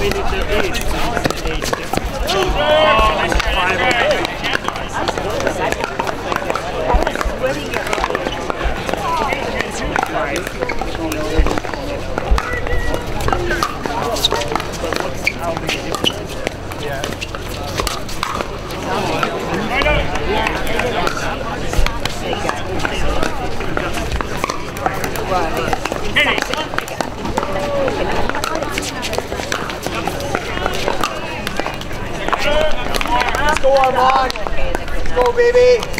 they did their age. Their age difference. Oh, five I'm sweating at Five. Go, Armaan. Let's go, baby.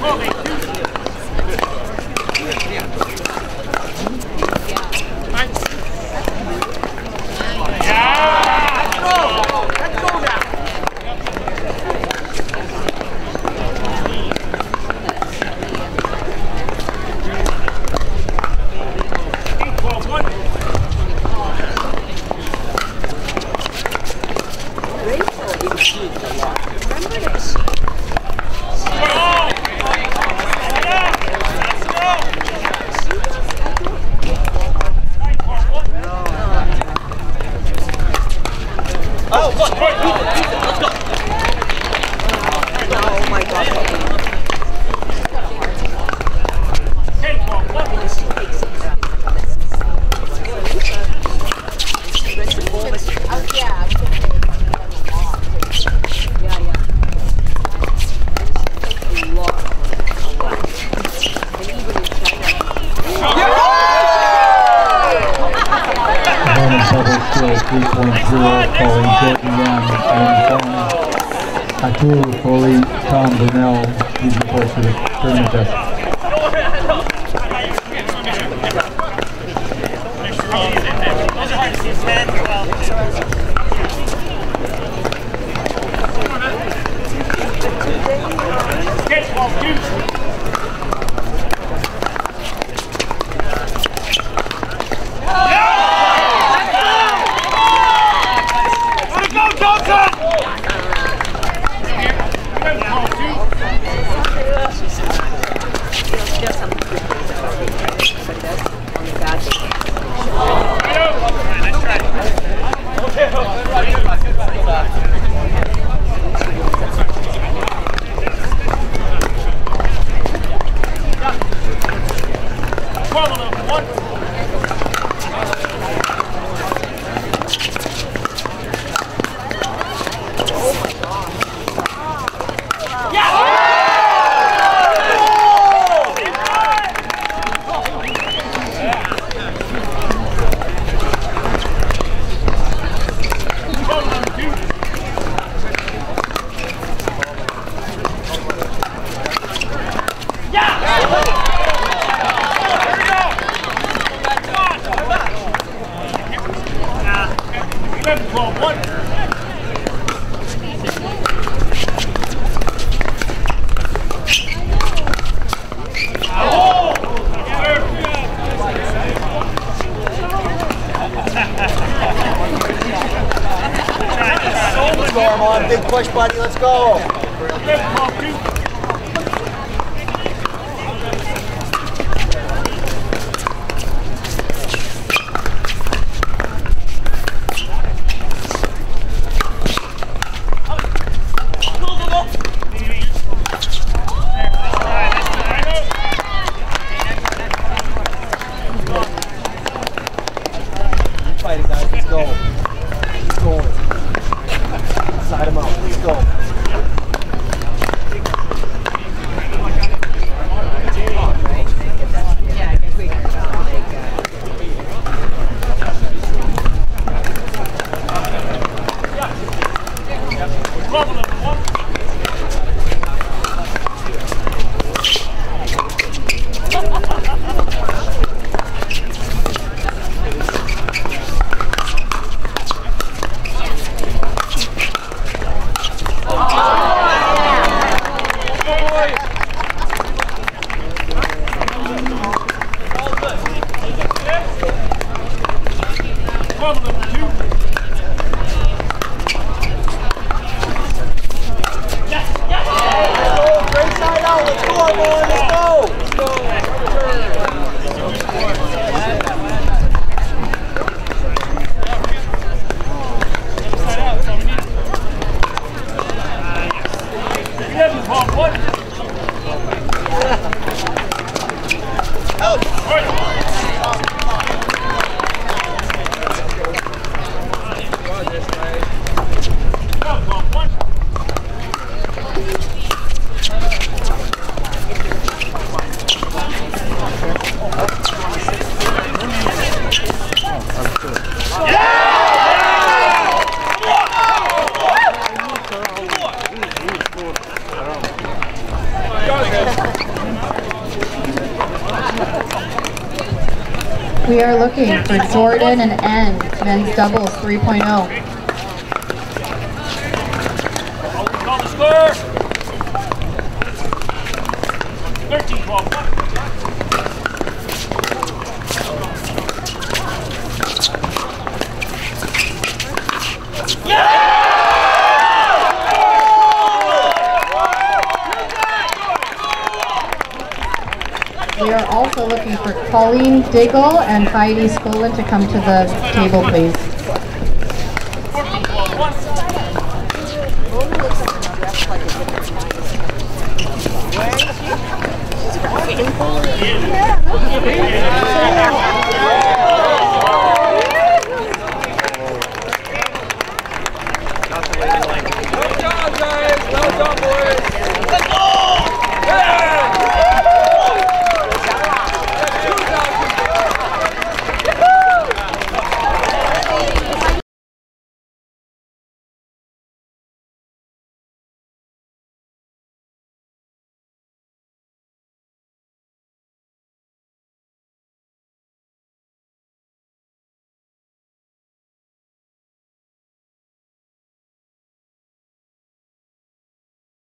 Homem! them. And um, Atul, Foley, Tom, Brunel, these the folks that are tournament best. Follow them. One, 7 12 on, big push, buddy. Let's go. Cumberland, two We are looking for Jordan and N, men's doubles 3.0. Colleen Diggle and Heidi Skolin to come to the table, please. Yeah.